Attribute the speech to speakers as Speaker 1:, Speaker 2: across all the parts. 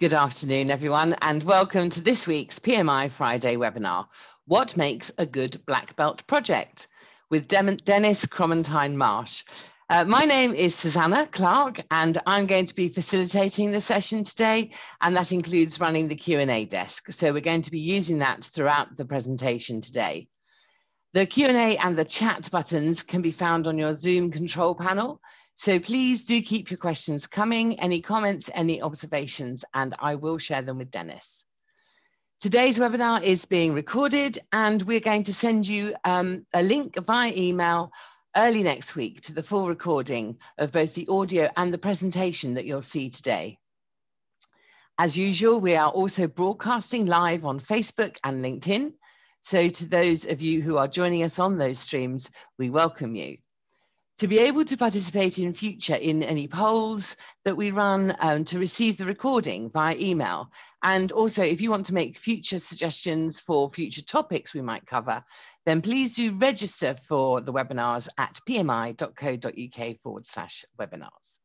Speaker 1: Good afternoon, everyone, and welcome to this week's PMI Friday webinar, What Makes a Good Black Belt Project, with Dennis Crommentuijn Marsh. Uh, my name is Susanna Clark, and I'm going to be facilitating the session today, and that includes running the Q&A desk. So we're going to be using that throughout the presentation today. The Q&A and the chat buttons can be found on your Zoom control panel, so please do keep your questions coming, any comments, any observations, and I will share them with Dennis. Today's webinar is being recorded and we're going to send you um, a link via email early next week to the full recording of both the audio and the presentation that you'll see today. As usual, we are also broadcasting live on Facebook and LinkedIn. So to those of you who are joining us on those streams, we welcome you to be able to participate in future in any polls that we run um, to receive the recording via email. And also, if you want to make future suggestions for future topics we might cover, then please do register for the webinars at pmi.co.uk forward slash webinars.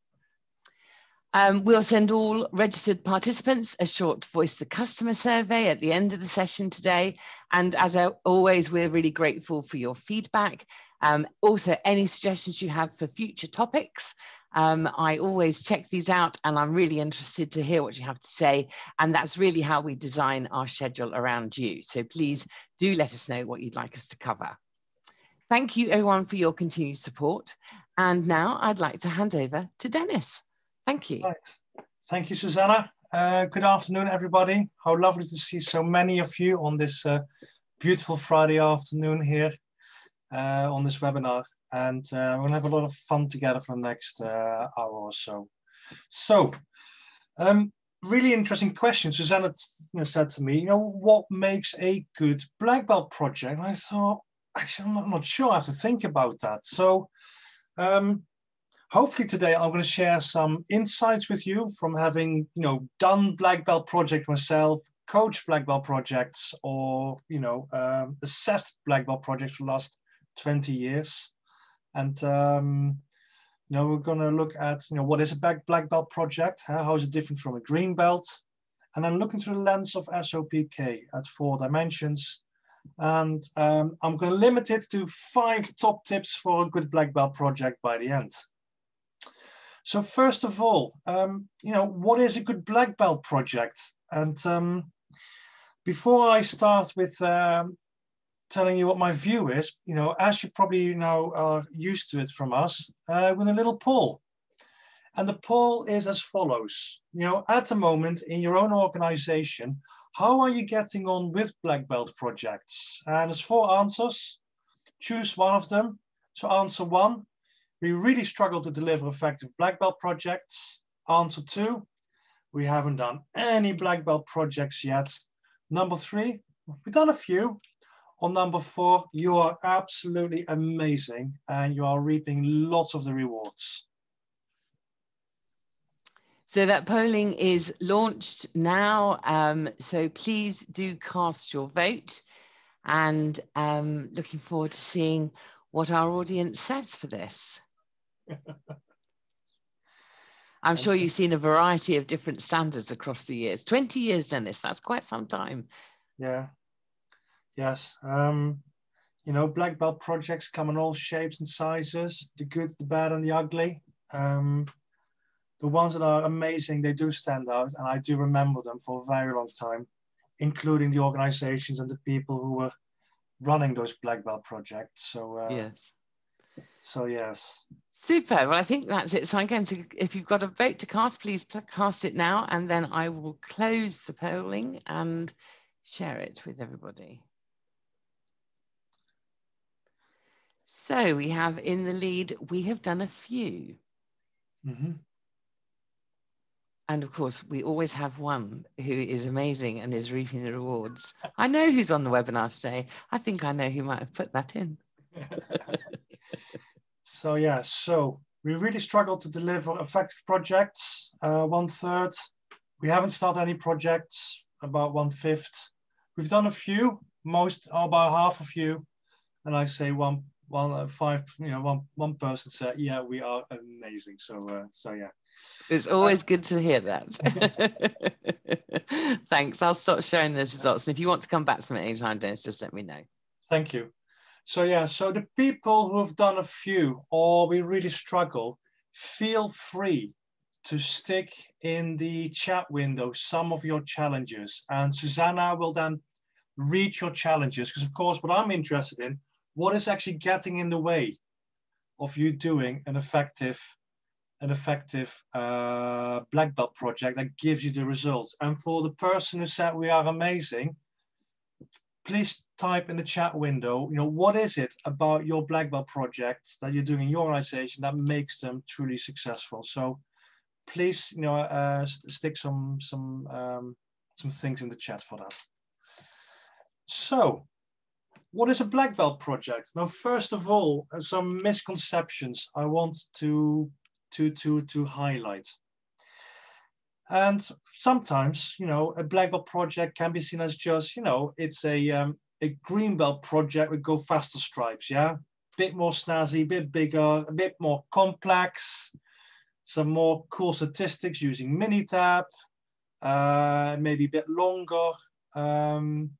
Speaker 1: Um, we'll send all registered participants a short voice the customer survey at the end of the session today. And as always, we're really grateful for your feedback um, also, any suggestions you have for future topics, um, I always check these out and I'm really interested to hear what you have to say. And that's really how we design our schedule around you. So please do let us know what you'd like us to cover. Thank you everyone for your continued support. And now I'd like to hand over to Dennis. Thank you. Right.
Speaker 2: Thank you, Susanna. Uh, good afternoon, everybody. How lovely to see so many of you on this uh, beautiful Friday afternoon here uh, on this webinar and uh, we'll have a lot of fun together for the next uh, hour or so. So, um, really interesting question. Susanna you know, said to me, you know, what makes a good black belt project? And I thought, actually, I'm not, I'm not sure. I have to think about that. So, um, hopefully today I'm going to share some insights with you from having, you know, done black belt project myself, coached black belt projects, or you know, um, assessed black belt projects for the last 20 years. And um, you know, we're going to look at you know what is a black, belt project, huh? how is it different from a green belt, and then looking through the lens of SOPK at four dimensions. And um, I'm going to limit it to five top tips for a good black belt project by the end. So first of all, um, you know, what is a good black belt project? And um, before I start with um, telling you what my view is, you know, as you probably now are used to it from us, uh, with a little poll. And the poll is as follows. You know, at the moment in your own organization, how are you getting on with black belt projects? And there's four answers. Choose one of them. So answer one, we really struggle to deliver effective black belt projects. Answer two, we haven't done any black belt projects yet. Number three, we've done a few, on number four, you are absolutely amazing and you are reaping lots of the rewards.
Speaker 1: So that polling is launched now. Um, so please do cast your vote and um, looking forward to seeing what our audience says for this. I'm sure you've seen a variety of different standards across the years. 20 years, Dennis, that's quite some time.
Speaker 2: Yeah, Yes. Um, you know, black belt projects come in all shapes and sizes, the good, the bad, and the ugly. Um, the ones that are amazing, they do stand out, and I do remember them for a very long time, including the organizations and the people who were running those black belt projects. So uh,
Speaker 1: yes.
Speaker 2: So yes.
Speaker 1: Super. Well, I think that's it. So I'm going to, if you've got a vote to cast, please cast it now, and then I will close the polling and share it with everybody. So we have in the lead, we have done a few. Mm -hmm. And of course, we always have one who is amazing and is reaping the rewards. I know who's on the webinar today. I think I know who might have put that in.
Speaker 2: so yeah, so we really struggle to deliver effective projects. Uh, one third, we haven't started any projects, about one fifth. We've done a few, most are about half a few, and I say one one uh, five you know one one person said yeah we are amazing so uh, so yeah
Speaker 1: It's always good to hear that. Thanks. I'll start sharing those results. And if you want to come back to them at any time, Dennis, just let me know.
Speaker 2: Thank you. So yeah, so the people who have done a few or we really struggle, feel free to stick in the chat window some of your challenges and Susanna will then read your challenges because of course what I'm interested in, what is actually getting in the way of you doing an effective an effective uh, black belt project that gives you the results. And for the person who said we are amazing, please type in the chat window, you know, what is it about your black belt project that you're doing in your organization that makes them truly successful? So please, you know, uh, st stick some some um, some things in the chat for that. So, what is a black belt project? Now, first of all, some misconceptions I want to to to to highlight. And sometimes, you know, a black belt project can be seen as just, you know, it's a um, a green belt project with go faster stripes, yeah, bit more snazzy, bit bigger, a bit more complex, some more cool statistics using Minitab, uh, maybe a bit longer um,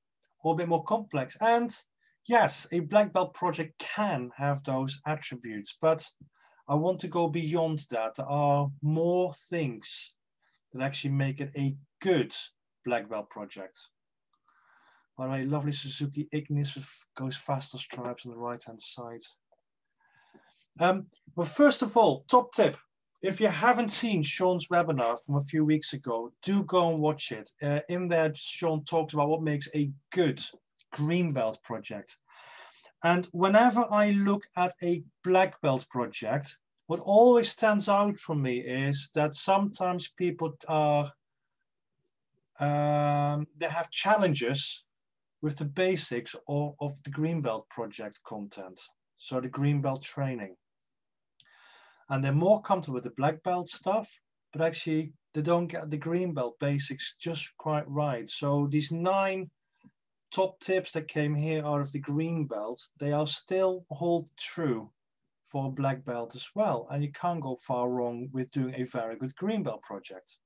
Speaker 2: or a bit more complex. And yes, a black belt project can have those attributes, but I want to go beyond that. There are more things that actually make it a good black belt project. By the way, lovely Suzuki Ignis goes faster stripes on the right hand side. Um, well, first of all, top tip if you haven't seen Sean's webinar from a few weeks ago, do go and watch it. Uh, in there, Sean talks about what makes a good green belt project. And whenever I look at a black belt project, what always stands out for me is that sometimes people are, um, they have challenges with the basics of, of the green belt project content. So the green belt training and they're more comfortable with the black belt stuff, but actually they don't get the green belt basics just quite right. So these nine top tips that came here out of the green belt, they are still hold true for a black belt as well. And you can't go far wrong with doing a very good green belt project.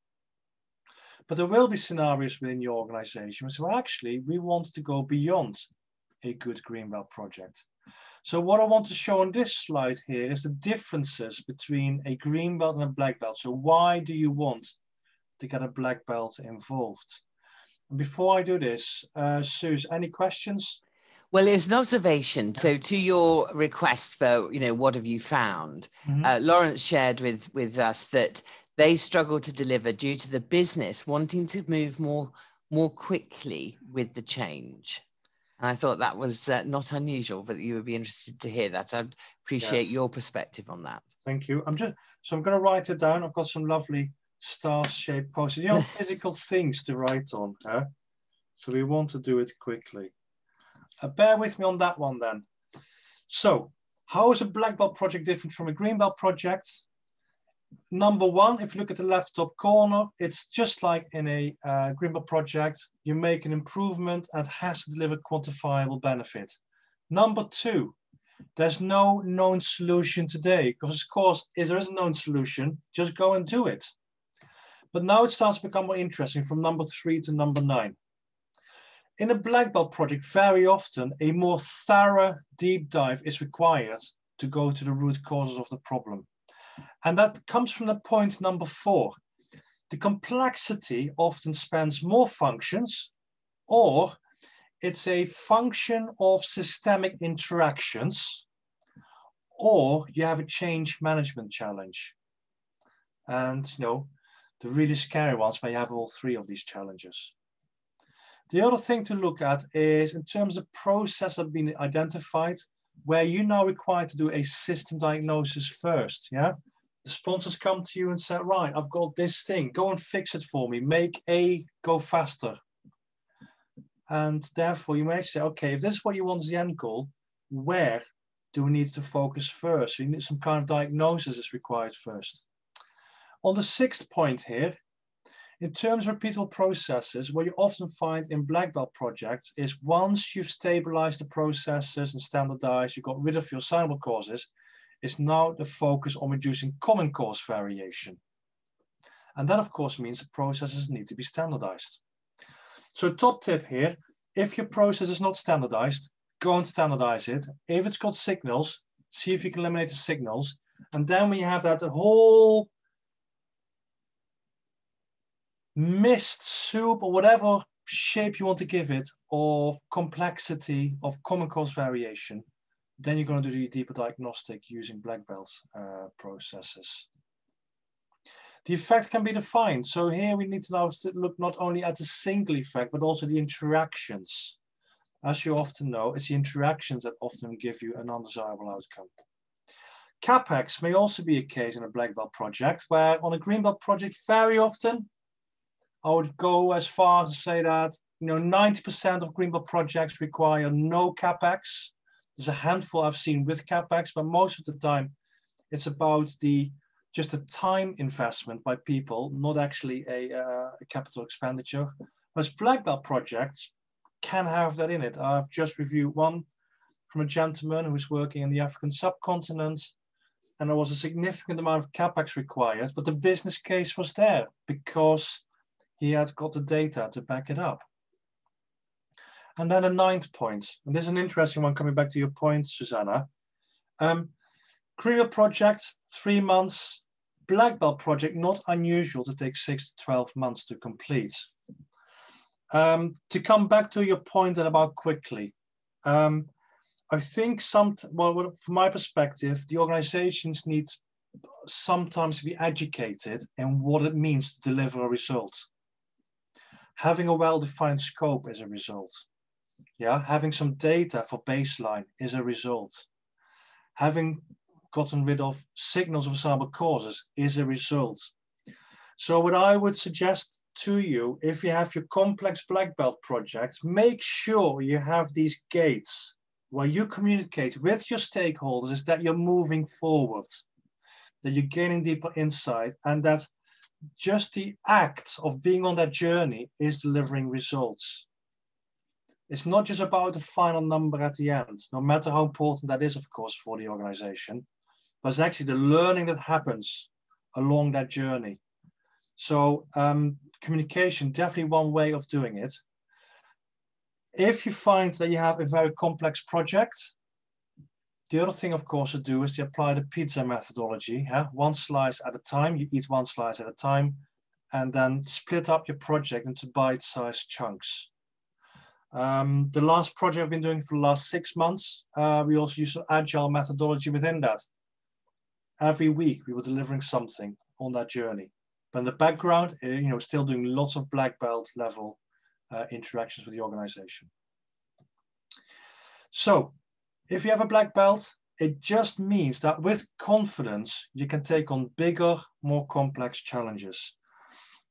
Speaker 2: But there will be scenarios within your organization where, actually, we want to go beyond a good green belt project. So what I want to show on this slide here is the differences between a green belt and a black belt. So why do you want to get a black belt involved? Before I do this, uh, Suze, any questions?
Speaker 1: Well, it's an observation. So, to your request for, you know, what have you found? Mm -hmm. uh, Lawrence shared with with us that they struggle to deliver due to the business wanting to move more more quickly with the change. And I thought that was uh, not unusual, but you would be interested to hear that. I'd appreciate yeah. your perspective on that.
Speaker 2: Thank you. I'm just so I'm going to write it down. I've got some lovely star-shaped posters. You know, physical things to write on. Huh? So we want to do it quickly. Uh, bear with me on that one then. So, how is a black belt project different from a green belt project? number one, if you look at the left top corner, it's just like in a uh, Greenbelt project, you make an improvement and has to deliver quantifiable benefit. Number two, there's no known solution today because of course, if there is a known solution, just go and do it. But now it starts to become more interesting from number three to number nine. In a black belt project, very often a more thorough deep dive is required to go to the root causes of the problem. And that comes from the point number four. The complexity often spans more functions or it's a function of systemic interactions or you have a change management challenge. And you know, the really scary ones you have all three of these challenges. The other thing to look at is in terms of process have been identified, where you're now required to do a system diagnosis first, yeah? the sponsors come to you and say, right, I've got this thing, go and fix it for me, make A go faster. And therefore you may say, okay, if this is what you want as the end goal, where do we need to focus first? So you need some kind of diagnosis is required first. On the sixth point here, in terms of repeatable processes, what you often find in black belt projects is once you've stabilized the processes and standardized, you got rid of your assignable causes, is now the focus on reducing common cause variation. And that of course means the processes need to be standardized. So top tip here, if your process is not standardized, go and standardize it. If it's got signals, see if you can eliminate the signals. And then we have that whole mist soup or whatever shape you want to give it of complexity of common cause variation, then you're going to do the deeper diagnostic using black belt uh, processes. The effect can be defined. So here we need to now look not only at the single effect, but also the interactions. As you often know, it's the interactions that often give you an undesirable outcome. CapEx may also be a case in a black belt project, where on a green belt project, very often, I would go as far as to say that you know 90% of green belt projects require no CapEx. There's a handful I've seen with CapEx, but most of the time it's about the just a time investment by people, not actually a, uh, a capital expenditure. Whereas black belt projects can have that in it. I've just reviewed one from a gentleman who was working in the African subcontinent, and there was a significant amount of capex required, but the business case was there because he had got the data to back it up. And then a ninth point, and this is an interesting one coming back to your point, Susanna. Um, Career project, three months. Black belt project, not unusual to take six to 12 months to complete. Um, to come back to your point and about quickly, um, I think some, well, from my perspective, the organizations need sometimes to be educated in what it means to deliver a result. Having a well-defined scope is a result. Yeah, having some data for baseline is a result. Having gotten rid of signals assignable causes is a result. So what I would suggest to you, if you have your complex black belt project, make sure you have these gates where you communicate with your stakeholders is that you're moving forward, that you're gaining deeper insight, and that just the act of being on that journey is delivering results. It's not just about the final number at the end, no matter how important that is, of course, for the organization but it's actually the learning that happens along that journey. So um, communication, definitely one way of doing it. If you find that you have a very complex project, the other thing, of course, to do is to apply the pizza methodology. Yeah? One slice at a time, you eat one slice at a time, and then split up your project into bite-sized chunks. Um, the last project I've been doing for the last six months, uh, we also use an agile methodology within that every week we were delivering something on that journey. But in the background, eh, you know, still doing lots of black belt level uh, interactions with the organization. So if you have a black belt, it just means that with confidence, you can take on bigger, more complex challenges.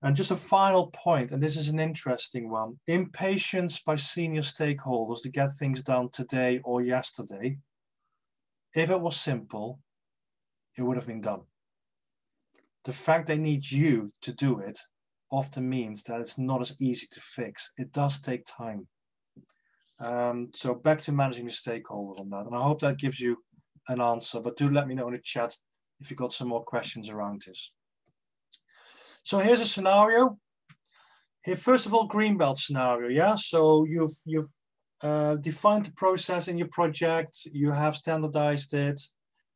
Speaker 2: And just a final point, and this is an interesting one, impatience by senior stakeholders to get things done today or yesterday. If it was simple, it would have been done. The fact they need you to do it often means that it's not as easy to fix. It does take time. Um, so back to managing the stakeholder on that. And I hope that gives you an answer, but do let me know in the chat if you've got some more questions around this. So here's a scenario. Here, first of all, greenbelt scenario, yeah? So you've, you've uh, defined the process in your project, you have standardized it,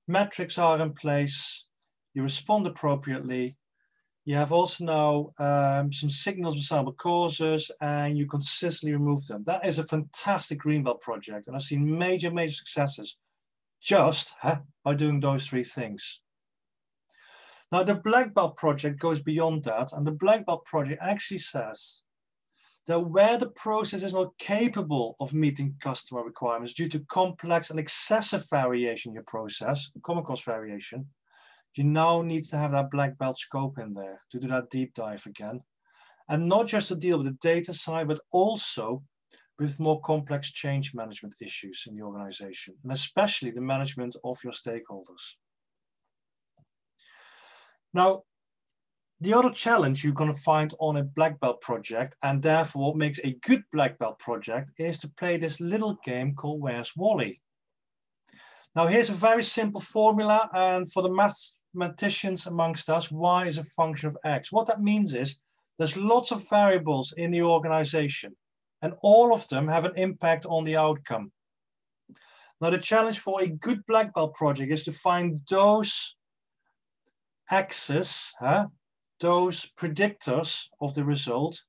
Speaker 2: metrics are in place, you respond appropriately. You have also now um, some signals with cyber causes and you consistently remove them. That is a fantastic Greenbelt project. And I've seen major, major successes just huh, by doing those three things. Now the Black Belt project goes beyond that. And the Black Belt project actually says that where the process is not capable of meeting customer requirements due to complex and excessive variation in your process, common cause variation, you now need to have that black belt scope in there to do that deep dive again. And not just to deal with the data side, but also with more complex change management issues in the organization, and especially the management of your stakeholders. Now, the other challenge you're going to find on a black belt project, and therefore what makes a good black belt project, is to play this little game called Where's Wally? Now here's a very simple formula, and for the math mathematicians amongst us, y is a function of x. What that means is there's lots of variables in the organization and all of them have an impact on the outcome. Now the challenge for a good black belt project is to find those axes, huh, those predictors of the result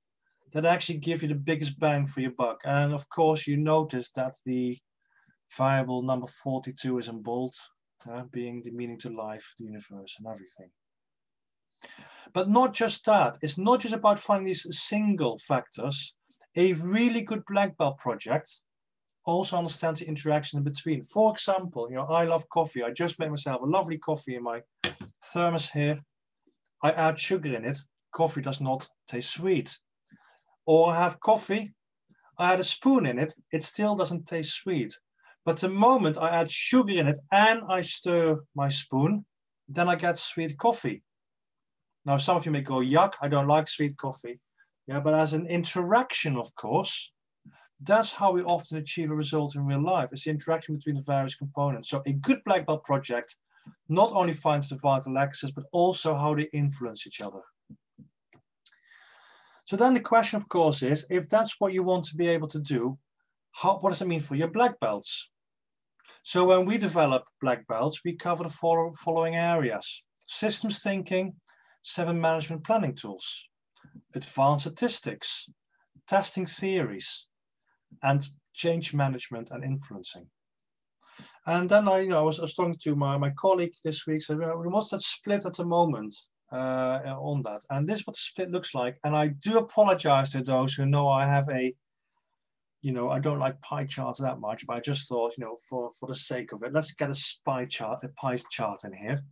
Speaker 2: that actually give you the biggest bang for your buck. And of course you notice that the variable number 42 is in bold, uh, being the meaning to life, the universe and everything. But not just that, it's not just about finding these single factors. A really good black belt project also understands the interaction in between. For example, you know, I love coffee. I just made myself a lovely coffee in my thermos here. I add sugar in it. Coffee does not taste sweet. Or I have coffee, I add a spoon in it, it still doesn't taste sweet. But the moment I add sugar in it and I stir my spoon, then I get sweet coffee. Now, some of you may go, yuck, I don't like sweet coffee. Yeah, but as an interaction, of course, that's how we often achieve a result in real life. It's the interaction between the various components. So a good black belt project not only finds the vital axis, but also how they influence each other. So then the question, of course, is if that's what you want to be able to do, how, what does it mean for your black belts? So when we develop black belts, we cover the following areas. Systems thinking, seven management planning tools, advanced statistics, testing theories, and change management and influencing. And then I, you know, I was, I was talking to my, my colleague this week, said, what's that split at the moment uh, on that? And this is what the split looks like. And I do apologize to those who know I have a, you know, I don't like pie charts that much, but I just thought, you know, for, for the sake of it, let's get a pie chart, a pie chart in here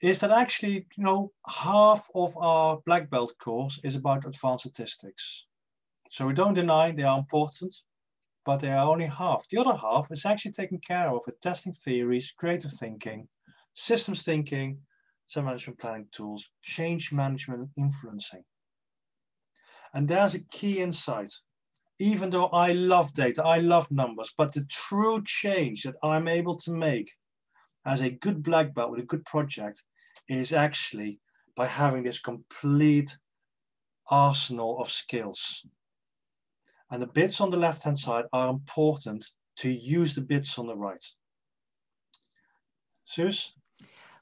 Speaker 2: is that actually, you know, half of our black belt course is about advanced statistics. So we don't deny they are important, but they are only half. The other half is actually taken care of with testing theories, creative thinking, systems thinking, some management planning tools, change management, influencing. And there's a key insight. Even though I love data, I love numbers, but the true change that I'm able to make as a good black belt with a good project is actually by having this complete arsenal of skills. And the bits on the left-hand side are important to use the bits on the right. Suze?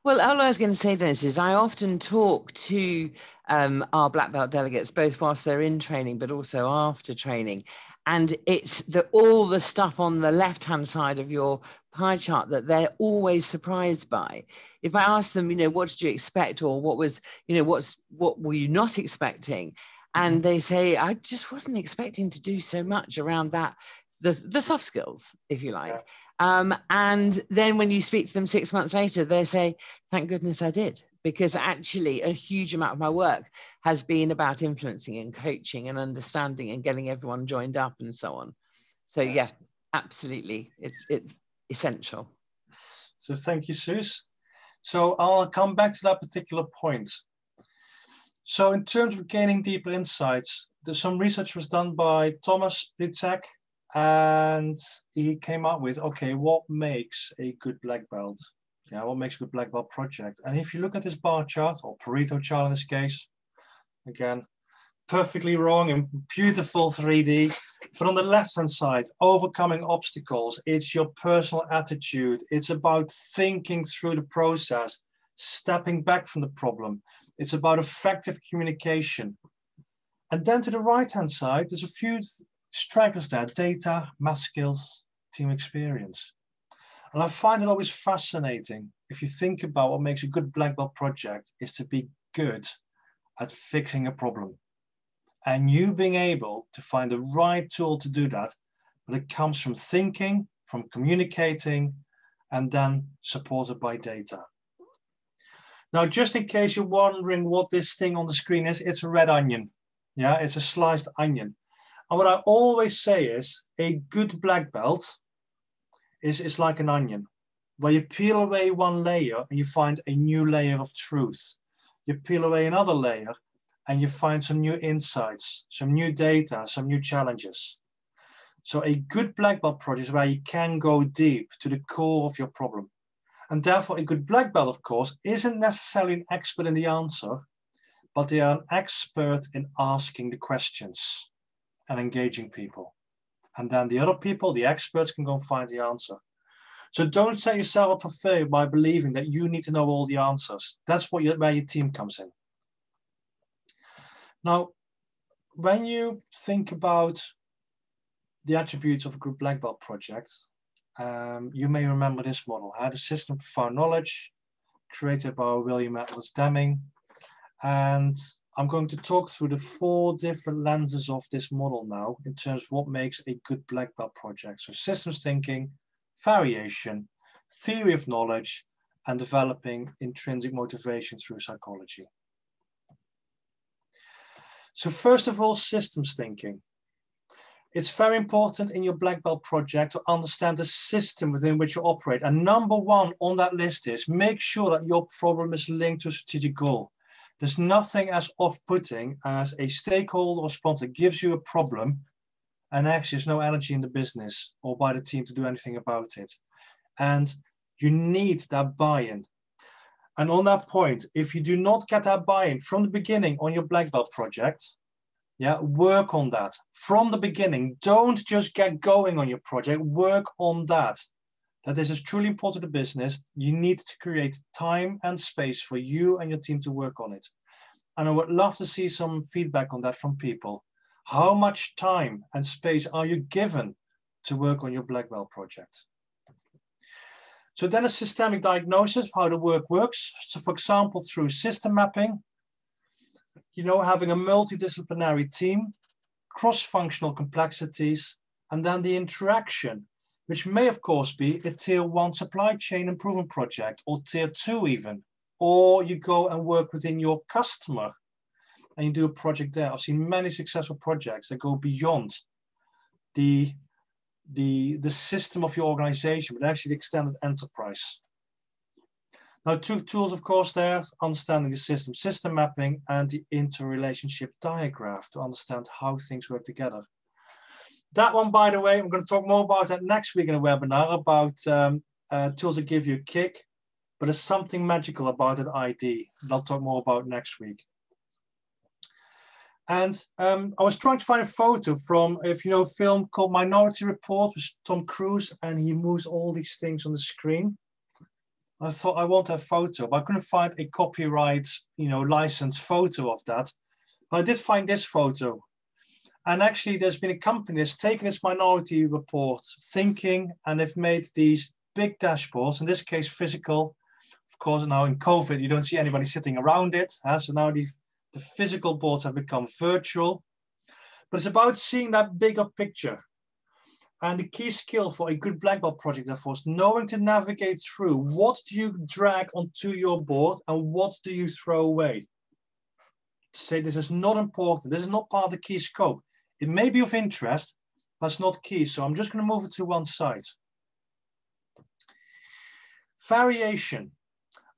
Speaker 1: Well, all I was going to say, Dennis, is I often talk to um, our black belt delegates, both whilst they're in training, but also after training. And it's the all the stuff on the left hand side of your pie chart that they're always surprised by. If i ask them you know what did you expect or what was you know what's what were you not expecting? And they say i just wasn't expecting to do so much around that the, the soft skills if you like. Yeah. um, and then when you speak to them six months later they say thank goodness i did because actually a huge amount of my work has been about influencing and coaching and understanding and getting everyone joined up and so on. So yes. yeah, absolutely, it's it's essential.
Speaker 2: So thank you, Suze. So I'll come back to that particular point. So in terms of gaining deeper insights, there's some research was done by Thomas Pyzdek, and he came up with, okay, what makes a good black belt? Yeah, what makes a good black belt project? And if you look at this bar chart, or Pareto chart in this case, again, perfectly wrong and beautiful 3D. But on the left-hand side, overcoming obstacles, it's your personal attitude. It's about thinking through the process, stepping back from the problem. It's about effective communication. And then to the right-hand side, there's a few stragglers there, data, math skills, team experience. And I find it always fascinating if you think about what makes a good black belt project is to be good at fixing a problem. And you being able to find the right tool to do that, but it comes from thinking, from communicating, and then supported by data. Now, just in case you're wondering what this thing on the screen is, it's a red onion. Yeah, it's a sliced onion. And what I always say is a good black belt is, is like an onion, where you peel away one layer and you find a new layer of truth. You peel away another layer and you find some new insights, some new data, some new challenges. So a good black belt project is where you can go deep to the core of your problem. And therefore, a good black belt, of course, isn't necessarily an expert in the answer, but they are an expert in asking the questions and engaging people. And then the other people, the experts, can go and find the answer. So don't set yourself up for failure by believing that you need to know all the answers. That's what your, where your team comes in. Now, when you think about the attributes of a group black belt project, um, you may remember this model. Had a system profound knowledge created by William Atlas Deming. And I'm going to talk through the four different lenses of this model now in terms of what makes a good black belt project. So systems thinking, variation, theory of knowledge, and developing intrinsic motivation through psychology. So first of all, systems thinking. It's very important in your black belt project to understand the system within which you operate. And number one on that list is make sure that your problem is linked to a strategic goal. There's nothing as off-putting as a stakeholder or sponsor gives you a problem and actually there's no energy in the business or by the team to do anything about it. And you need that buy-in. And on that point, if you do not get that buy-in from the beginning on your black belt project, yeah, work on that from the beginning. Don't just get going on your project. Work on that. That this is truly important to business. You need to create time and space for you and your team to work on it. And I would love to see some feedback on that from people. How much time and space are you given to work on your black belt project? So then a systemic diagnosis of how the work works. So for example, through system mapping, you know, having a multidisciplinary team, cross-functional complexities, and then the interaction, which may of course be a tier one supply chain improvement project or tier two even, or you go and work within your customer and you do a project there. I've seen many successful projects that go beyond the the the system of your organization, but actually the extended enterprise. Now, two tools, of course, there, understanding the system, system mapping, and the interrelationship diagram to understand how things work together. That one, by the way, I'm going to talk more about that next week in a webinar about um, uh, tools that give you a kick, but there's something magical about that ID. that I'll talk more about next week. And um, I was trying to find a photo from, if you know, a film called Minority Report with Tom Cruise, and he moves all these things on the screen. I thought I want a photo, but I couldn't find a copyright, you know, licensed photo of that. But I did find this photo. And actually, there's been a company that's taken this Minority Report thinking, and they've made these big dashboards, in this case, physical. Of course, now in COVID, you don't see anybody sitting around it. Huh? So now they've the physical boards have become virtual, but it's about seeing that bigger picture. And the key skill for a good black belt project, therefore, is knowing to navigate through what do you drag onto your board and what do you throw away. To say this is not important, this is not part of the key scope. It may be of interest, but it's not key. So I'm just going to move it to one side. Variation.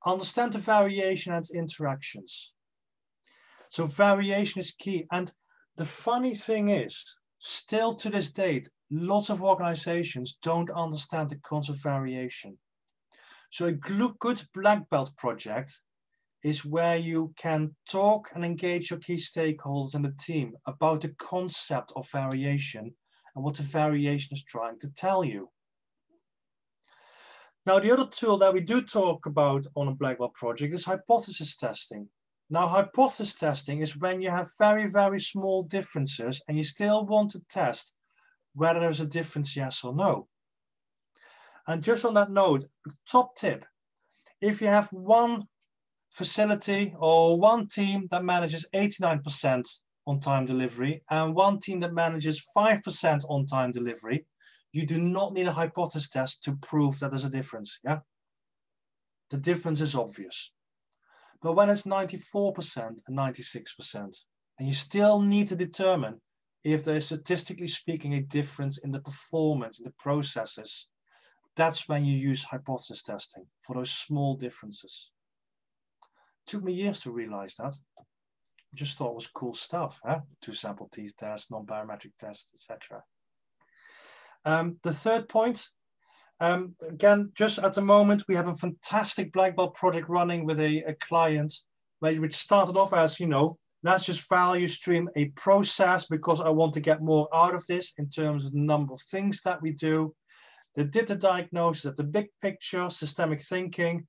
Speaker 2: Understand the variation and interactions. So variation is key. And the funny thing is, still to this date, lots of organizations don't understand the concept of variation. So a good black belt project is where you can talk and engage your key stakeholders and the team about the concept of variation and what the variation is trying to tell you. Now, the other tool that we do talk about on a black belt project is hypothesis testing. Now, hypothesis testing is when you have very, very small differences and you still want to test whether there's a difference, yes or no. And just on that note, top tip, if you have one facility or one team that manages 89% on time delivery and one team that manages 5% on time delivery, you do not need a hypothesis test to prove that there's a difference, yeah? The difference is obvious. But when it's 94% and 96%, and you still need to determine if there is statistically speaking a difference in the performance, in the processes, that's when you use hypothesis testing for those small differences. Took me years to realize that. Just thought it was cool stuff, huh? two sample t-test, non-parametric tests, etc. Um, the third point, Um, again, just at the moment, we have a fantastic black belt project running with a, a client, which started off as, you know, let's just value stream a process because I want to get more out of this in terms of the number of things that we do. They did the diagnosis at the big picture, systemic thinking.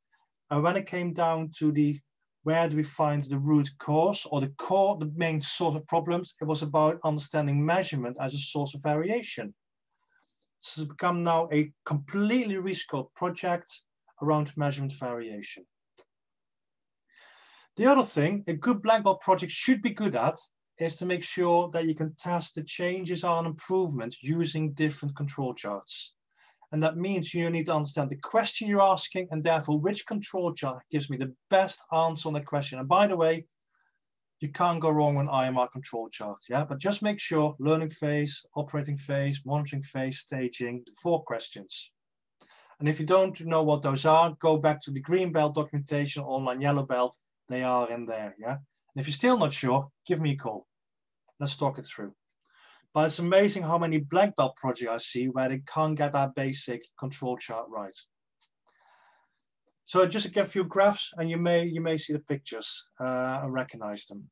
Speaker 2: And when it came down to the where do we find the root cause or the core, the main source of problems, it was about understanding measurement as a source of variation. This has become now a completely rescoped project around measurement variation. The other thing a good black belt project should be good at is to make sure that you can test the changes on improvement using different control charts. And that means you need to understand the question you're asking and therefore which control chart gives me the best answer on the question. And by the way, you can't go wrong with IMR control chart, yeah? But just make sure learning phase, operating phase, monitoring phase, staging, the four questions. And if you don't know what those are, go back to the green belt documentation, online yellow belt, they are in there, yeah? And if you're still not sure, give me a call. Let's talk it through. But it's amazing how many black belt projects I see where they can't get that basic control chart right. So just to get a few graphs and you may, you may see the pictures uh, and recognize them.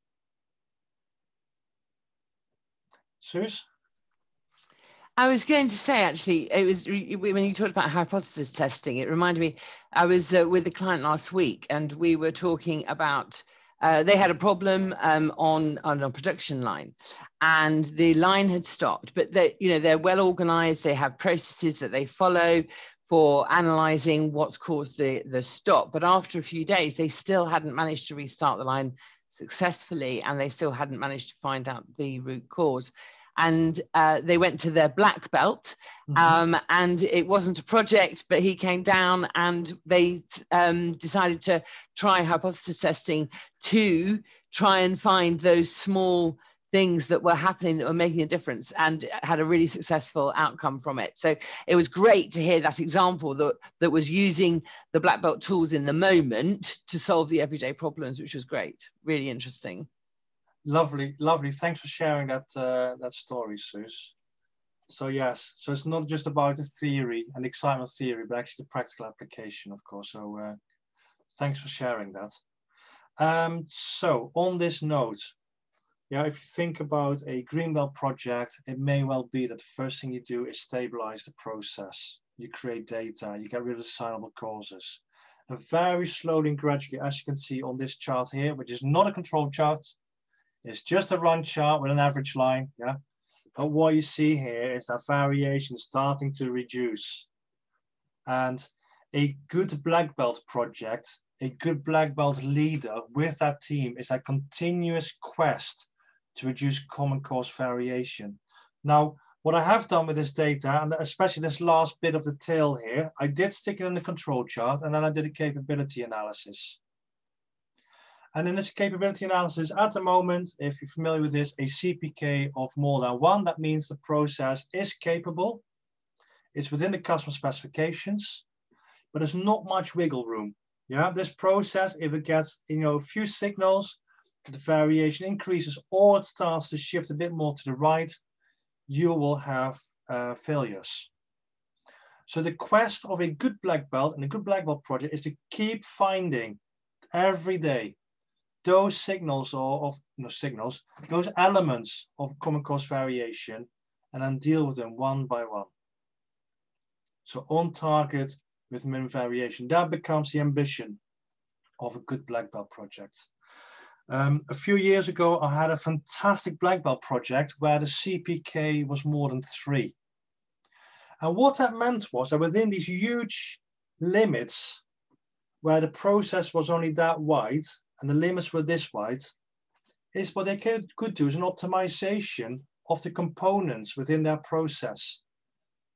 Speaker 2: Suze?
Speaker 1: I was going to say actually, it was when you talked about hypothesis testing, it reminded me, I was uh, with a client last week and we were talking about uh, they had a problem um, on, on a production line and the line had stopped but they you know they're well organized they have processes that they follow for analyzing what's caused the, the stop. But after a few days, they still hadn't managed to restart the line successfully and they still hadn't managed to find out the root cause. And uh, they went to their black belt, mm-hmm. um, and it wasn't a project, but he came down and they um, decided to try hypothesis testing to try and find those small things that were happening that were making a difference and had a really successful outcome from it. So it was great to hear that example that, that was using the black belt tools in the moment to solve the everyday problems, which was great, really interesting.
Speaker 2: Lovely, lovely. Thanks for sharing that, uh, that story, Suze. So yes, so it's not just about the theory and excitement theory, but actually the practical application, of course. So uh, thanks for sharing that. Um, so on this note, yeah, if you think about a Greenbelt project, it may well be that the first thing you do is stabilize the process. You create data, you get rid of assignable causes. And very slowly and gradually, as you can see on this chart here, which is not a control chart, it's just a run chart with an average line, yeah? But what you see here is that variation starting to reduce. And a good black belt project, a good black belt leader with that team is a continuous quest to reduce common cause variation. Now, what I have done with this data, and especially this last bit of the tail here, I did stick it in the control chart and then I did a capability analysis. And in this capability analysis, at the moment, if you're familiar with this, a CPK of more than one, that means the process is capable. It's within the customer specifications, but there's not much wiggle room. Yeah, this process, if it gets you know a few signals, the variation increases or it starts to shift a bit more to the right, you will have uh, failures. So the quest of a good black belt and a good black belt project is to keep finding every day those signals or of no signals, those elements of common cause variation and then deal with them one by one. So on target with min variation, that becomes the ambition of a good black belt project. Um, a few years ago, I had a fantastic black belt project where the CPK was more than three. And what that meant was that within these huge limits, where the process was only that wide and the limits were this wide, is what they could, could do is an optimization of the components within their process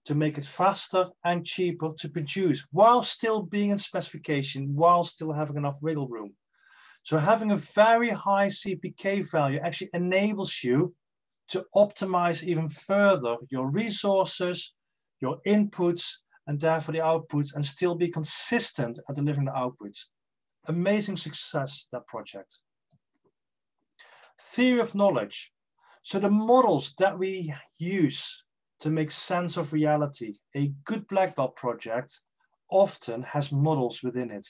Speaker 2: to make it faster and cheaper to produce while still being in specification, while still having enough wiggle room. So having a very high CPK value actually enables you to optimize even further your resources, your inputs, and therefore the outputs, and still be consistent at delivering the outputs. Amazing success, that project. Theory of knowledge. So the models that we use to make sense of reality. A good black belt project often has models within it.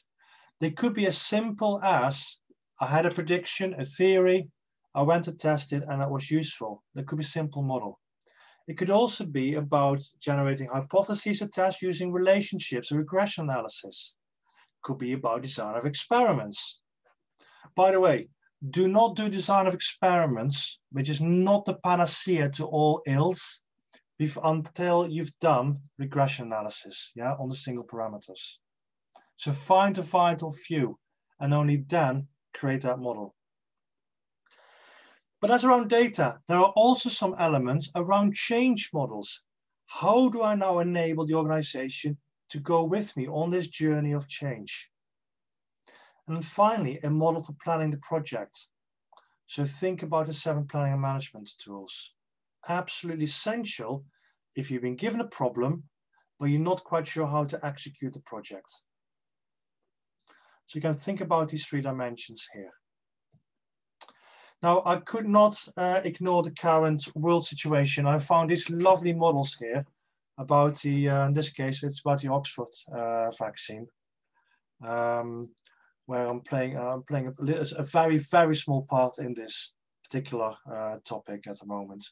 Speaker 2: They could be as simple as I had a prediction, a theory, I went to test it and it was useful. That could be simple model. It could also be about generating hypotheses to test using relationships or regression analysis. Could be about design of experiments. By the way, do not do design of experiments, which is not the panacea to all ills, until you've done regression analysis, yeah, on the single parameters. So find a vital few, and only then create that model. But as around data, there are also some elements around change models. How do I now enable the organization to go with me on this journey of change? And finally, a model for planning the project. So think about the seven planning and management tools. Absolutely essential if you've been given a problem, but you're not quite sure how to execute the project. So you can think about these three dimensions here. Now, I could not uh, ignore the current world situation. I found these lovely models here about the, uh, in this case, it's about the Oxford uh, vaccine, um, where I'm playing, uh, I'm playing a, a, very, very small part in this particular topic at the moment.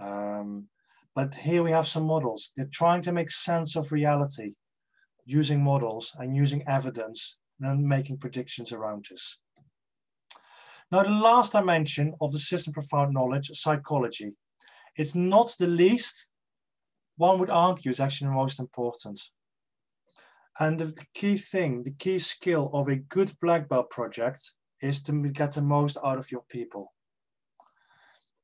Speaker 2: Um, but here we have some models. They're trying to make sense of reality using models and using evidence and making predictions around this. Now, the last dimension of the system profound knowledge, psychology, it's not the least, one would argue is actually the most important. And the key thing, the key skill of a good black belt project is to get the most out of your people.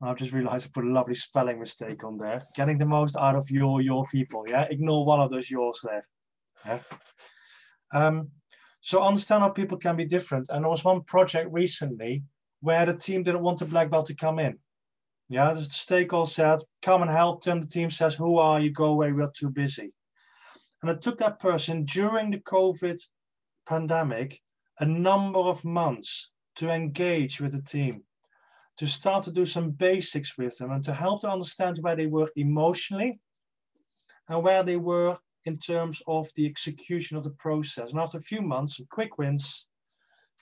Speaker 2: I've just realized I put a lovely spelling mistake on there. Getting the most out of your your people. Yeah, ignore one of those yours there. Yeah. Um, so understand how people can be different. And there was one project recently where the team didn't want the black belt to come in. Yeah, the stakeholder said, come and help them. The team says, who are you? Go away, we're too busy. And it took that person during the COVID pandemic a number of months to engage with the team, to start to do some basics with them and to help them understand where they were emotionally and where they were in terms of the execution of the process. And after a few months, some quick wins,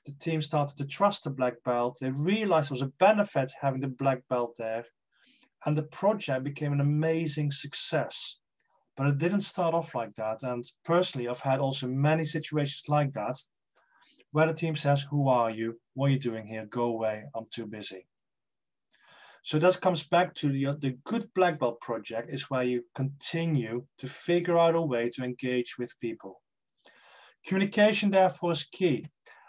Speaker 2: the team started to trust the black belt. They realized there was a benefit having the black belt there. And the project became an amazing success. But it didn't start off like that. And personally, I've had also many situations like that where the team says, Who are you? What are you doing here? Go away. I'm too busy. So that comes back to the, the good black belt project is where you continue to figure out a way to engage with people. Communication, therefore, is key.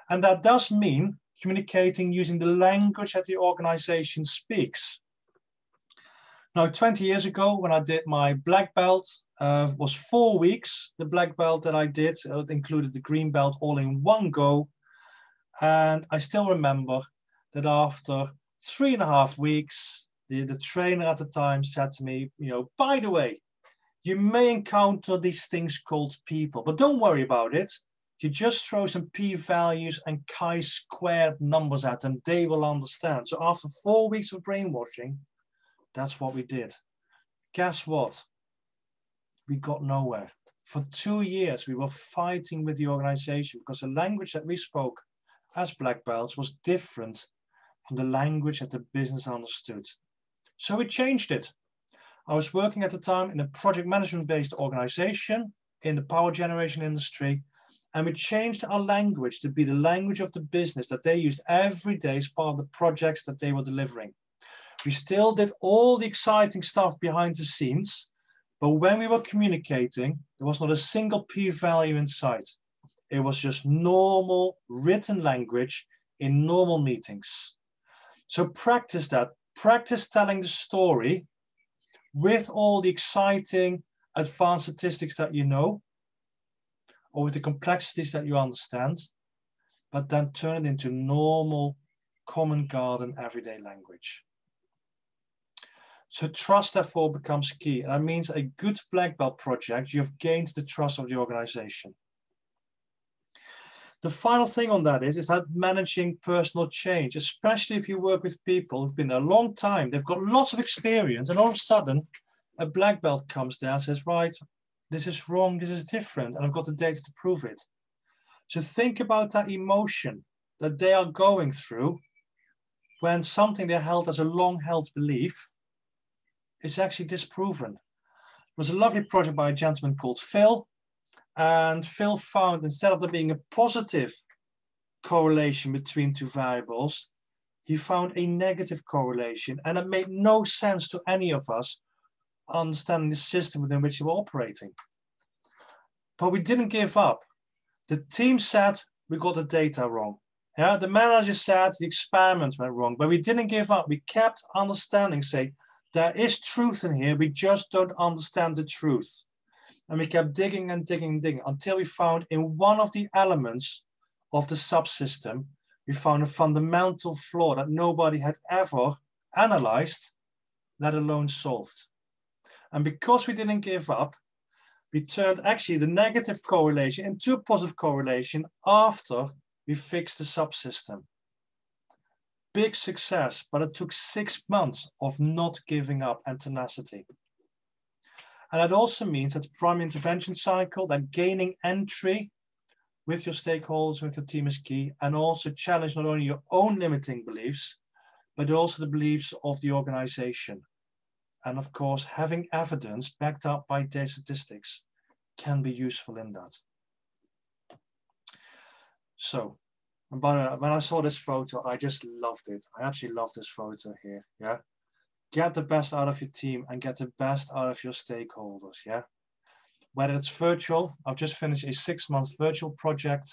Speaker 2: And that does mean communicating using the language that the organization speaks. Now, 20 years ago, when I did my black belt, uh, was four weeks. The black belt that I did uh, included the green belt all in one go. And I still remember that after three and a half weeks, the, the trainer at the time said to me, you know, by the way, you may encounter these things called people, but don't worry about it you just throw some p-values and chi-squared numbers at them, they will understand. So after four weeks of brainwashing, that's what we did. Guess what? We got nowhere. For two years, we were fighting with the organization because the language that we spoke as black belts was different from the language that the business understood. So we changed it. I was working at the time in a project management based organization in the power generation industry and we changed our language to be the language of the business that they used every day as part of the projects that they were delivering. We still did all the exciting stuff behind the scenes, but when we were communicating, there was not a single p value in sight. It was just normal written language in normal meetings. So practice that. Practice telling the story with all the exciting advanced statistics that you know or with the complexities that you understand, but then turn it into normal, common garden, everyday language. So trust therefore becomes key. And that means a good black belt project, you've gained the trust of the organization. The final thing on that is, is that managing personal change, especially if you work with people who've been there a long time, they've got lots of experience, and all of a sudden a black belt comes there and says, right, this is wrong, this is different, and I've got the data to prove it. So think about that emotion that they are going through when something they held as a long held belief is actually disproven. It was a lovely project by a gentleman called Phil. And Phil found instead of there being a positive correlation between two variables, he found a negative correlation. And it made no sense to any of us understanding the system within which we were operating. But we didn't give up. The team said we got the data wrong. Yeah, the manager said the experiment went wrong, but we didn't give up. We kept understanding, say, there is truth in here, we just don't understand the truth. And we kept digging and digging and digging until we found in one of the elements of the subsystem, we found a fundamental flaw that nobody had ever analyzed, let alone solved. And because we didn't give up, we turned actually the negative correlation into a positive correlation after we fixed the subsystem. Big success, but it took six months of not giving up and tenacity. And that also means that the primary intervention cycle, that gaining entry with your stakeholders, with your team is key, and also challenge not only your own limiting beliefs, but also the beliefs of the organization. And of course, having evidence backed up by data statistics can be useful in that. So, when I saw this photo, I just loved it. I actually love this photo here. Yeah. Get the best out of your team and get the best out of your stakeholders. Yeah. Whether it's virtual, I've just finished a six month virtual project.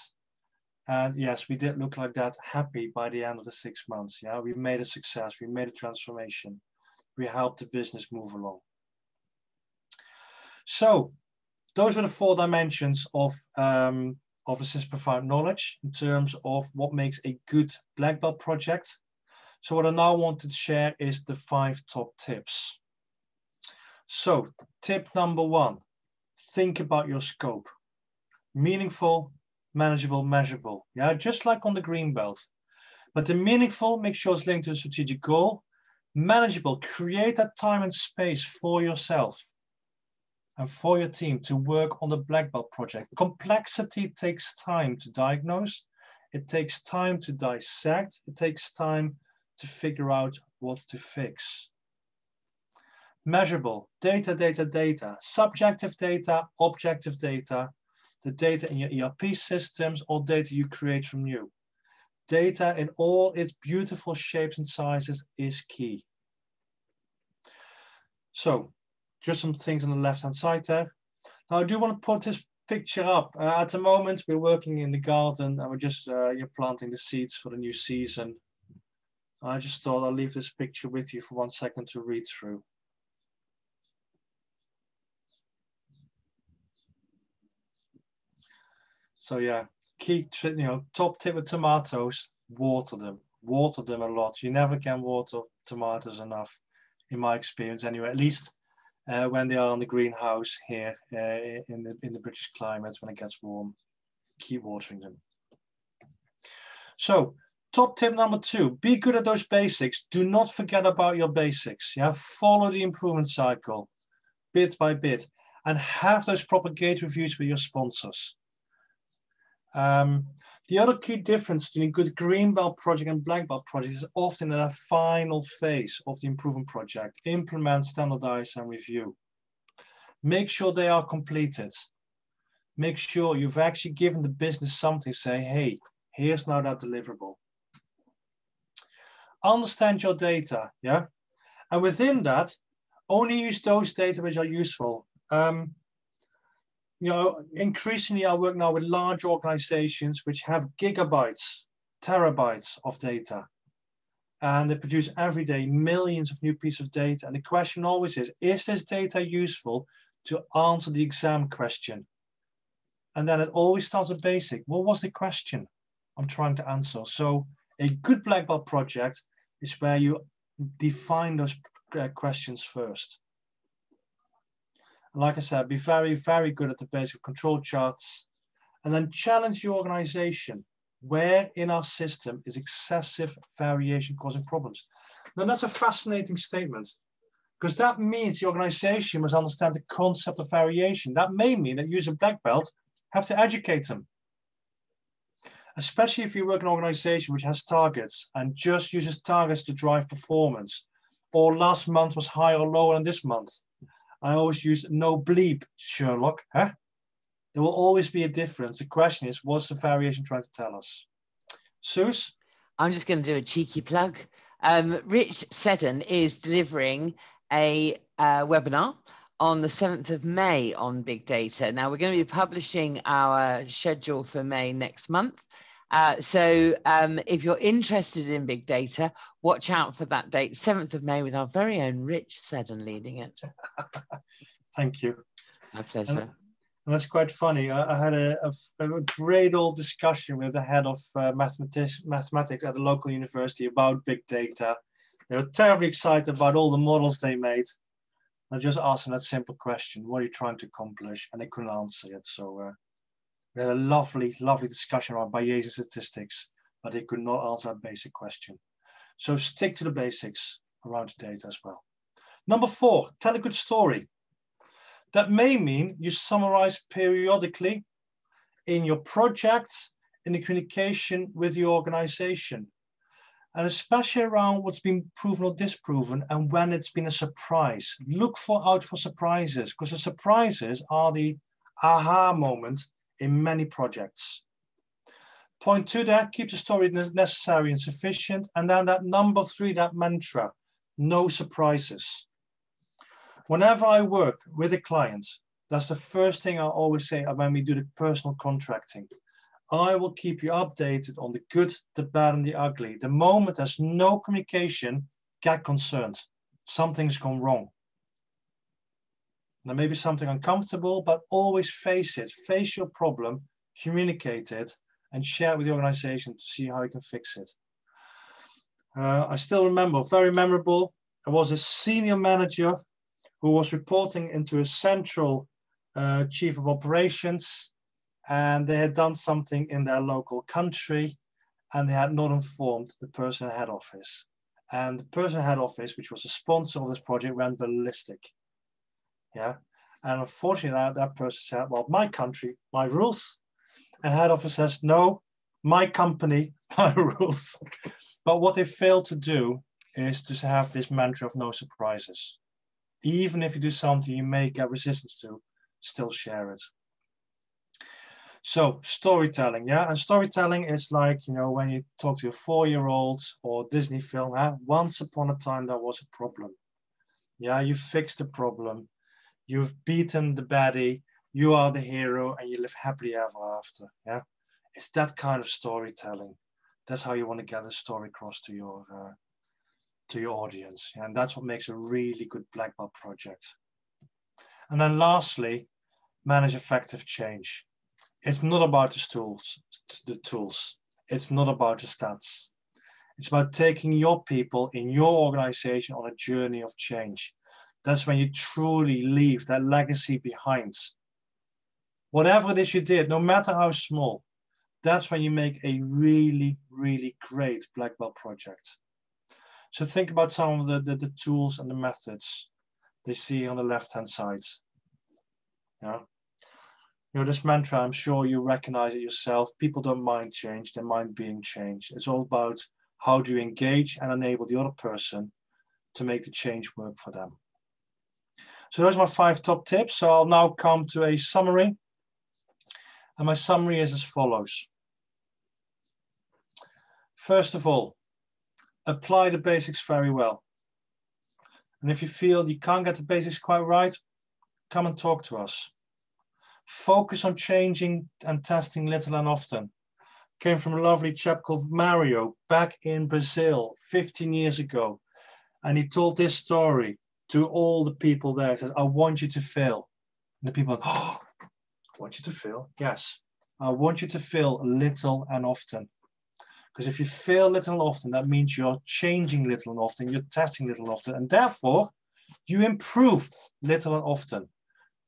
Speaker 2: And yes, we did look like that happy by the end of the six months. Yeah. We made a success. We made a transformation we help the business move along. So those are the four dimensions of, um, of assist profound knowledge in terms of what makes a good black belt project. So what I now want to share is the five top tips. So tip number one, think about your scope. Meaningful, manageable, measurable. Yeah, just like on the green belt. But the meaningful, make sure it's linked to a strategic goal manageable. Create that time and space for yourself and for your team to work on the black belt project. Complexity takes time to diagnose. It takes time to dissect. It takes time to figure out what to fix. Measurable, data, data, data, subjective data, objective data, the data in your ERP systems or data you create from new. Data in all its beautiful shapes and sizes is key. So just some things on the left-hand side there. Now I do want to put this picture up. Uh, at the moment, we're working in the garden and we're just uh, you're planting the seeds for the new season. I just thought I'll leave this picture with you for one second to read through. So yeah, key, you know, top tip with tomatoes, water them, water them a lot. You never can water tomatoes enough, in my experience anyway, at least uh, when they are on the greenhouse here uh, in, the, in the British climate when it gets warm. Keep watering them. So top tip number two, be good at those basics. Do not forget about your basics. Yeah, follow the improvement cycle bit by bit and have those proper gate reviews with your sponsors. Um, the other key difference between a good green belt project and black belt project is often in a final phase of the improvement project. Implement, standardize, and review. Make sure they are completed. Make sure you've actually given the business something, say, hey, here's now that deliverable. Understand your data, yeah? And within that, only use those data which are useful. Um, you know, increasingly I work now with large organizations which have gigabytes, terabytes of data. And they produce every day millions of new pieces of data. And the question always is, is this data useful to answer the exam question? And then it always starts with basic. What was the question I'm trying to answer? So a good black belt project is where you define those uh, questions first like I said, be very, very good at the basic control charts and then challenge your organization. Where in our system is excessive variation causing problems? Now that's a fascinating statement because that means the organization must understand the concept of variation. That may mean that users black belt have to educate them. Especially if you work in an organization which has targets and just uses targets to drive performance, or last month was higher or lower than this month. I always use no bleep, Sherlock. Huh? There will always be a difference. The question is, what's the variation trying to tell us? Suze?
Speaker 1: I'm just going to do a cheeky plug. Um, Rich Seddon is delivering a uh, webinar on the 7th of May on big data. Now, we're going to be publishing our schedule for May next month. Uh, so um, if you're interested in big data, watch out for that date, 7th of May, with our very own Rich Seddon leading it.
Speaker 2: Thank you.
Speaker 1: My pleasure.
Speaker 2: And that's quite funny. I, I had a, a, a, great old discussion with the head of uh, mathematics, mathematics at the local university about big data. They were terribly excited about all the models they made. I just asked them that simple question, what are you trying to accomplish? And they couldn't answer it. So uh, we had a lovely, lovely discussion around Bayesian statistics, but they could not answer that basic question. So stick to the basics around the data as well. Number four, tell a good story. That may mean you summarize periodically in your projects, in the communication with your organization, and especially around what's been proven or disproven and when it's been a surprise. Look for out for surprises because the surprises are the aha moment in many projects. Point two that keep the story necessary and sufficient. And then that number three, that mantra, no surprises. Whenever I work with a client, that's the first thing I always say when we do the personal contracting. I will keep you updated on the good, the bad, and the ugly. The moment there's no communication, get concerned. Something's gone wrong. There may be something uncomfortable, but always face it. Face your problem, communicate it, and share it with the organization to see how you can fix it. Uh, I still remember, very memorable. I was a senior manager who was reporting into a central uh, chief of operations and they had done something in their local country and they had not informed the person at head office. And the person at head office, which was the sponsor of this project, went ballistic. Yeah. And unfortunately, that, that person said, Well, my country, my rules. And head office says, No, my company, my rules. But what they failed to do is to have this mantra of no surprises even if you do something you may get resistance to, still share it. So storytelling, yeah, and storytelling is like you know when you talk to a four-year-old or Disney film. Once upon a time there was a problem. Yeah, you fix the problem, you've beaten the baddie, you are the hero, and you live happily ever after. Yeah, it's that kind of storytelling. That's how you want to get a story across to your uh, to your audience. And that's what makes a really good black belt project. And then lastly, manage effective change. It's not about the tools, the tools. It's not about the stats. It's about taking your people in your organization on a journey of change. That's when you truly leave that legacy behind. Whatever it is you did, no matter how small, that's when you make a really, really great black belt project. So think about some of the, the, the tools and the methods they see on the left-hand side. Yeah. You know, this mantra, I'm sure you recognize it yourself. People don't mind change, they mind being changed. It's all about how do you engage and enable the other person to make the change work for them. So those are my five top tips. So I'll now come to a summary. And my summary is as follows. First of all, apply the basics very well. And if you feel you can't get the basics quite right, come and talk to us. Focus on changing and testing little and often. Came from a lovely chap called Mario back in Brazil 15 years ago. And he told this story to all the people there. He says, I want you to fail. And the people, oh, I want you to feel. Yes, I want you to feel little and often. Because if you feel little and often, that means you're changing little and often, you're testing little and often, and therefore you improve little and often.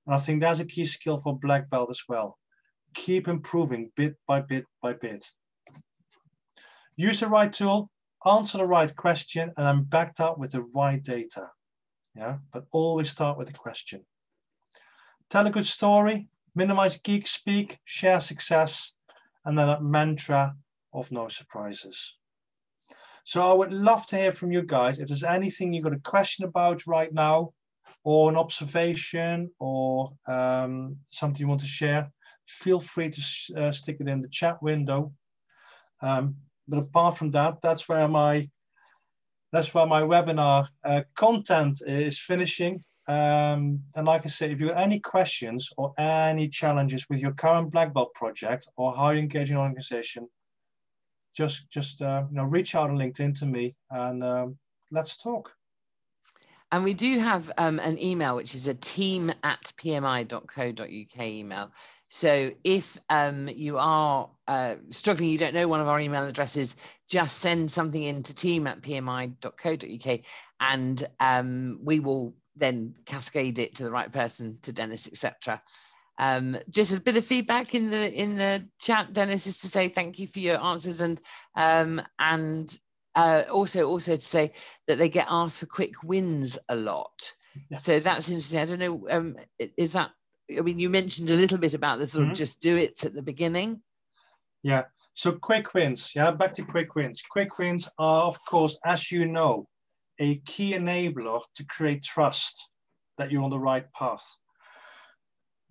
Speaker 2: And I think that's a key skill for black belt as well. Keep improving bit by bit by bit. Use the right tool, answer the right question, and then backed up with the right data. Yeah, but always start with a question. Tell a good story, minimize geek speak, share success, and then a mantra of no surprises. So I would love to hear from you guys. If there's anything you've got a question about right now, or an observation, or um, something you want to share, feel free to uh, stick it in the chat window. Um, but apart from that, that's where my that's where my webinar uh, content is finishing. Um, and like I said, if you have any questions or any challenges with your current black belt project or how you engage an organization, just just uh, you know reach out on LinkedIn to me and um, let's talk.
Speaker 1: And we do have um, an email, which is a team at pmi.co.uk email. So if um, you are uh, struggling, you don't know one of our email addresses, just send something in to team at pmi.co.uk and um, we will then cascade it to the right person, to Dennis, etc. Um, just a bit of feedback in the in the chat, Dennis, is to say thank you for your answers and um, and uh, also also to say that they get asked for quick wins a lot. Yes. So that's interesting. I don't know. Um, is that? I mean, you mentioned a little bit about the sort mm -hmm. of mm-hmm. just do it at the beginning.
Speaker 2: Yeah. So quick wins. Yeah. Back to quick wins. Quick wins are, of course, as you know, a key enabler to create trust that you're on the right path.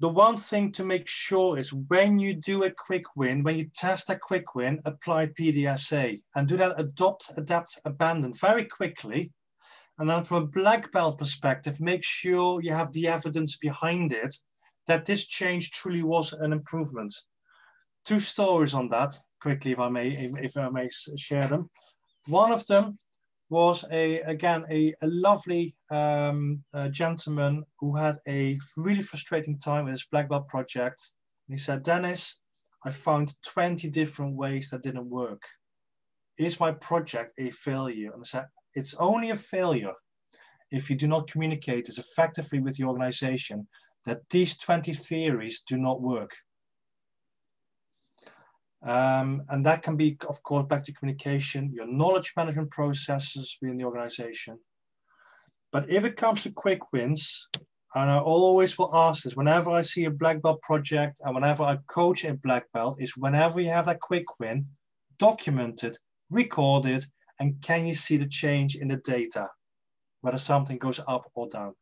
Speaker 2: The one thing to make sure is when you do a quick win, when you test a quick win, apply PDSA and do that adopt, adapt, abandon very quickly. And then from a black belt perspective, make sure you have the evidence behind it that this change truly was an improvement. Two stories on that quickly, if I may, if I may share them. One of them was a again a, a lovely um, uh, gentleman who had a really frustrating time with his black belt project. And he said, Dennis, I found 20 different ways that didn't work. Is my project a failure? And I said, it's only a failure if you do not communicate as effectively with the organization that these 20 theories do not work. Um, and that can be, of course, back to communication, your knowledge management processes within the organization. But if it comes to quick wins, and I always will ask this whenever I see a black belt project and whenever I coach a black belt, is whenever you have that quick win, document it, record it, and can you see the change in the data, whether something goes up or down?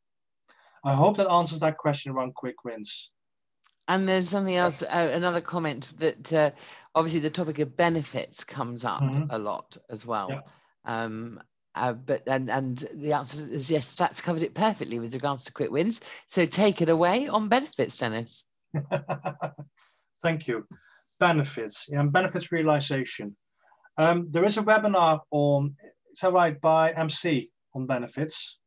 Speaker 2: I hope that answers that question around quick wins.
Speaker 1: And there's something else, uh, another comment that uh, obviously the topic of benefits comes up mm-hmm. a lot as well. Yeah. Um, uh, but and and the answer is yes, that's covered it perfectly with regards to quick wins. So take it away on benefits, Dennis.
Speaker 2: Thank you. Benefits and benefits realization. Um, there is a webinar on, is that right, by MC on benefits.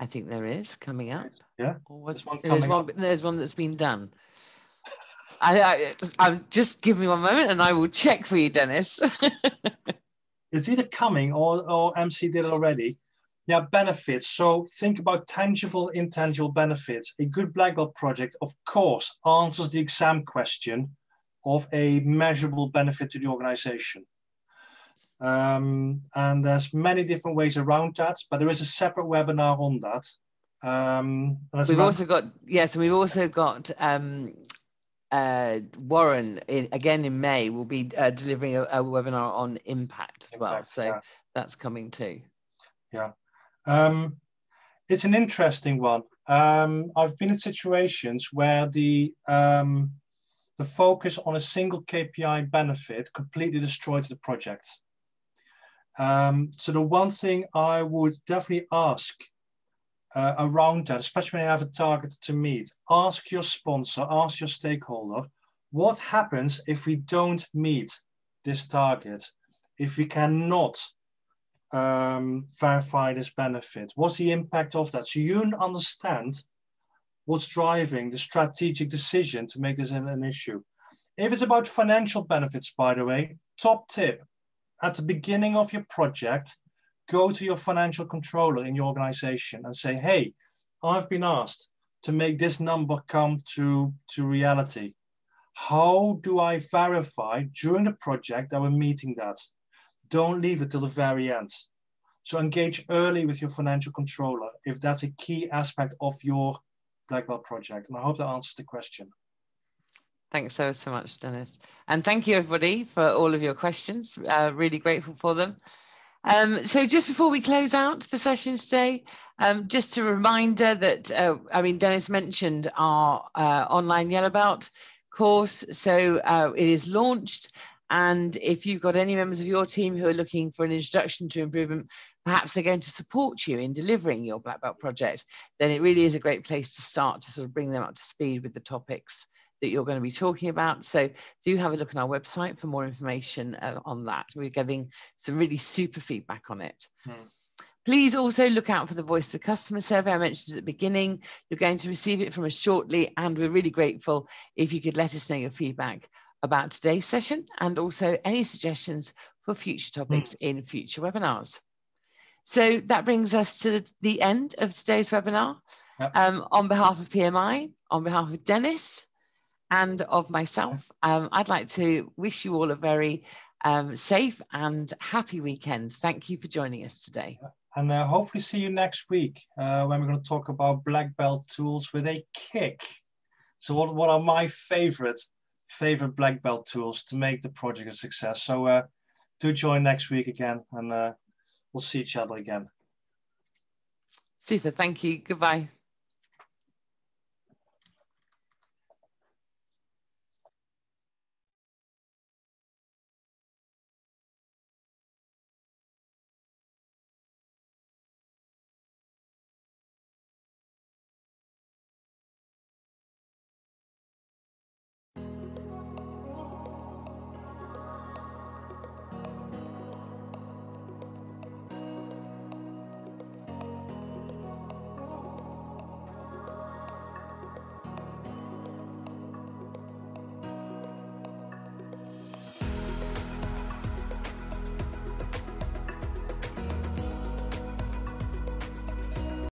Speaker 1: I think there is coming up.
Speaker 2: Yeah.
Speaker 1: there's, one there's one. There's one that's been done. I, I, I just give me one moment and I will check for you, Dennis.
Speaker 2: it's either coming or, or MC did it already. Yeah, benefits. So think about tangible, intangible benefits. A good black belt project, of course, answers the exam question of a measurable benefit to the organization. Um, and there's many different ways around that, but there is a separate webinar on that. Um,
Speaker 1: we've also got, yes, we've also got um, uh, Warren, in, again in May, will be uh, delivering a, a, webinar on impact as impact, well. So yeah. that's coming too.
Speaker 2: Yeah. Um, it's an interesting one. Um, I've been in situations where the um, the focus on a single KPI benefit completely destroyed the project. Um, so the one thing I would definitely ask uh, around that, especially when you have a target to meet, ask your sponsor, ask your stakeholder, what happens if we don't meet this target? If we cannot um, verify this benefit? What's the impact of that? So you understand what's driving the strategic decision to make this an, an issue. If it's about financial benefits, by the way, top tip, at the beginning of your project, go to your financial controller in your organization and say, hey, I've been asked to make this number come to, to reality. How do I verify during the project that we're meeting that? Don't leave it till the very end. So engage early with your financial controller if that's a key aspect of your black belt project. And I hope that answers the question.
Speaker 1: Thanks so, so much, Dennis. And thank you, everybody, for all of your questions. Uh, really grateful for them. Um, so just before we close out the session today, um, just a reminder that, uh, I mean, Dennis mentioned our uh, online Yellow Belt course. So uh, it is launched. And if you've got any members of your team who are looking for an introduction to improvement, perhaps they're going to support you in delivering your Black Belt project, then it really is a great place to start to sort of bring them up to speed with the topics that you're going to be talking about. So do have a look on our website for more information uh, on that. We're getting some really super feedback on it. Hmm. Please also look out for the Voice of the Customer survey I mentioned at the beginning. You're going to receive it from us shortly, and we're really grateful if you could let us know your feedback about today's session and also any suggestions for future topics mm. in future webinars. So that brings us to the end of today's webinar. Yep. Um, on behalf of PMI, on behalf of Dennis, and of myself, um, I'd like to wish you all a very um, safe and happy weekend. Thank you for joining us today.
Speaker 2: And uh, hopefully see you next week uh, when we're going to talk about black belt tools with a kick. So what, what are my favorite, favorite black belt tools to make the project a success? So uh, do join next week again and uh, we'll see each other again.
Speaker 1: Super, thank you. Goodbye.